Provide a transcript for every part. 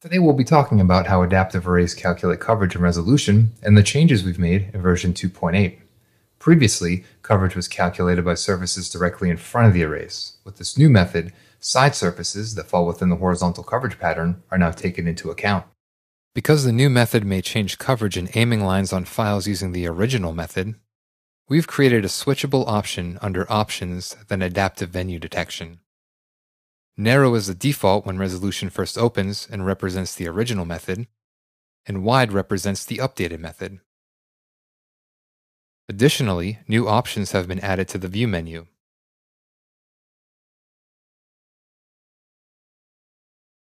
Today we'll be talking about how adaptive arrays calculate coverage and resolution and the changes we've made in version 2.8. Previously, coverage was calculated by surfaces directly in front of the arrays. With this new method, side surfaces that fall within the horizontal coverage pattern are now taken into account. Because the new method may change coverage and aiming lines on files using the original method, we've created a switchable option under Options then Adaptive Venue Detection. Narrow is the default when resolution first opens and represents the original method, and wide represents the updated method. Additionally, new options have been added to the View menu.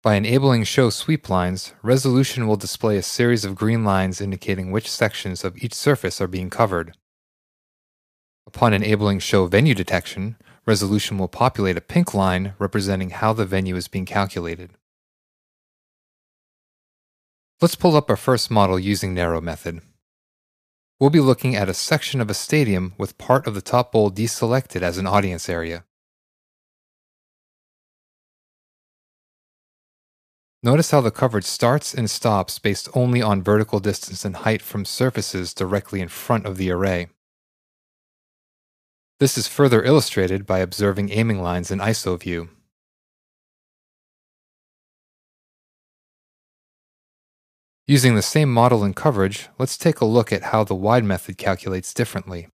By enabling Show Sweep Lines, Resolution will display a series of green lines indicating which sections of each surface are being covered. Upon enabling Show Venue Detection, resolution will populate a pink line representing how the venue is being calculated. Let's pull up our first model using narrow method. We'll be looking at a section of a stadium with part of the top bowl deselected as an audience area. Notice how the coverage starts and stops based only on vertical distance and height from surfaces directly in front of the array. This is further illustrated by observing aiming lines in IsoView. Using the same model and coverage, let's take a look at how the wide method calculates differently.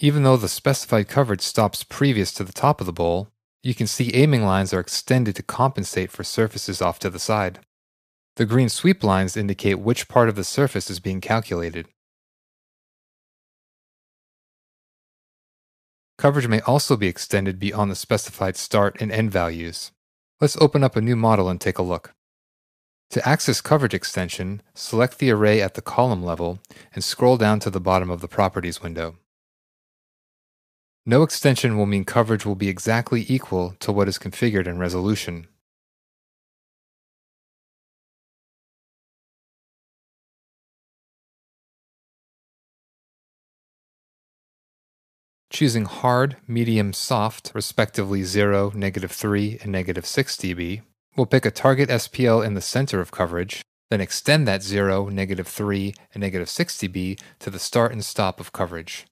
Even though the specified coverage stops previous to the top of the bowl, you can see aiming lines are extended to compensate for surfaces off to the side. The green sweep lines indicate which part of the surface is being calculated. Coverage may also be extended beyond the specified start and end values. Let's open up a new model and take a look. To access coverage extension, select the array at the column level and scroll down to the bottom of the Properties window. No extension will mean coverage will be exactly equal to what is configured in resolution. Choosing hard, medium, soft, respectively 0, negative 3, and negative 6 dB. We'll pick a target SPL in the center of coverage, then extend that 0, negative 3, and negative 6 dB to the start and stop of coverage.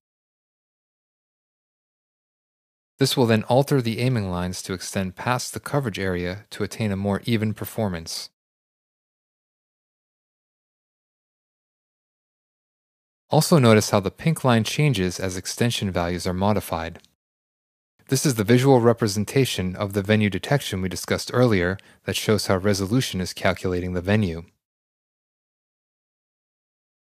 This will then alter the aiming lines to extend past the coverage area to attain a more even performance. Also notice how the pink line changes as extension values are modified. This is the visual representation of the venue detection we discussed earlier that shows how resolution is calculating the venue.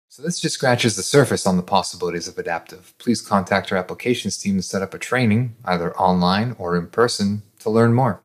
So this just scratches the surface on the possibilities of adaptive. Please contact our applications team to set up a training, either online or in person, to learn more.